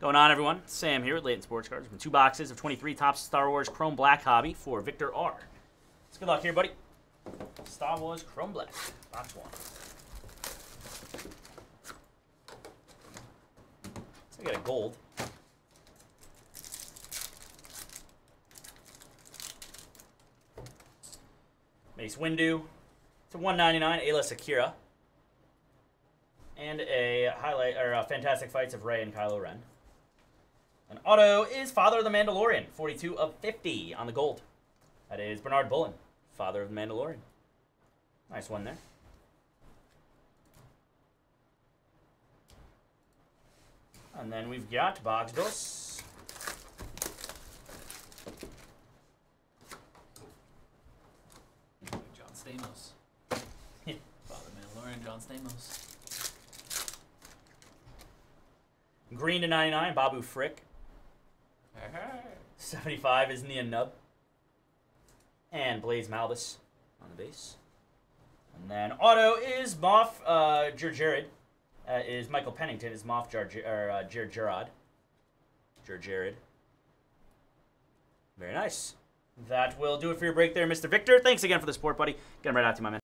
Going on, everyone? Sam here at Layton Sports Cards. From two boxes of 23 Topps Star Wars Chrome Black Hobby for Victor R. Let's good luck here, buddy. Star Wars Chrome Black, box one. So I got a gold. Mace Windu. It's a 199 Aayla Secura. And a highlight or a Fantastic Fights of Rey and Kylo Ren. An auto is Father of the Mandalorian, 42 of 50 on the gold. That is Bernard Bullen, Father of the Mandalorian. Nice one there. And then we've got Box Dos. John Stamos. Father of the Mandalorian, John Stamos. Green to 99, Babu Frick. 75 is Nien Nunb. And Baze Malbus on the base. And then auto is Moff uh, Jared. Uh, is Michael Pennington is Moff Jar or uh, Jared Gerard. Jared. Very nice. That will do it for your break there, Mr. Victor. Thanks again for the support, buddy. Get him right out to you, my man.